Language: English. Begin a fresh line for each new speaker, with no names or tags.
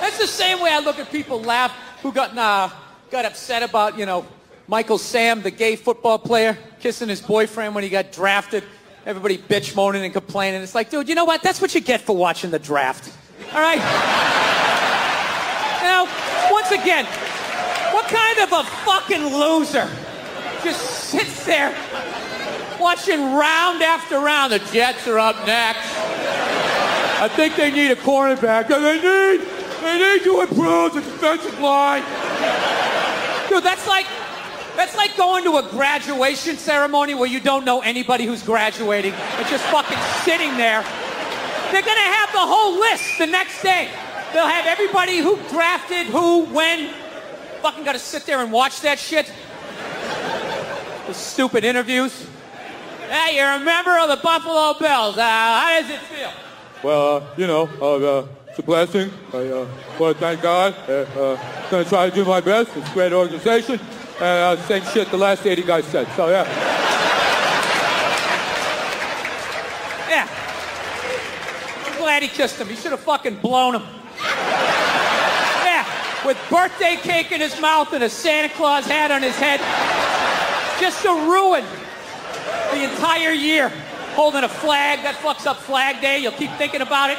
That's the same way I look at people laugh who got uh, got upset about, you know, Michael Sam, the gay football player, kissing his boyfriend when he got drafted. Everybody bitch moaning and complaining. It's like, dude, you know what? That's what you get for watching the draft. All right? Now, once again, what kind of a fucking loser just sits there watching round after round? The Jets are up next. I think they need a cornerback. They need, they need to improve the defensive line. Dude, that's like, that's like going to a graduation ceremony where you don't know anybody who's graduating and just fucking sitting there. They're gonna have the whole list the next day. They'll have everybody who drafted, who, when. Fucking gotta sit there and watch that shit. The stupid interviews. Hey, you're a member of the Buffalo Bills. Uh, how does it feel?
Well, uh, you know, uh, uh, it's a blessing. I uh, want to thank God. Uh, uh, going to try to do my best. It's a great organization. And uh, same shit the last 80 guys said. So, yeah.
Yeah. I'm glad he kissed him. He should have fucking blown him. Yeah. With birthday cake in his mouth and a Santa Claus hat on his head. Just to ruin the entire year. Holding a flag. That fucks up Flag Day. You'll keep thinking about it.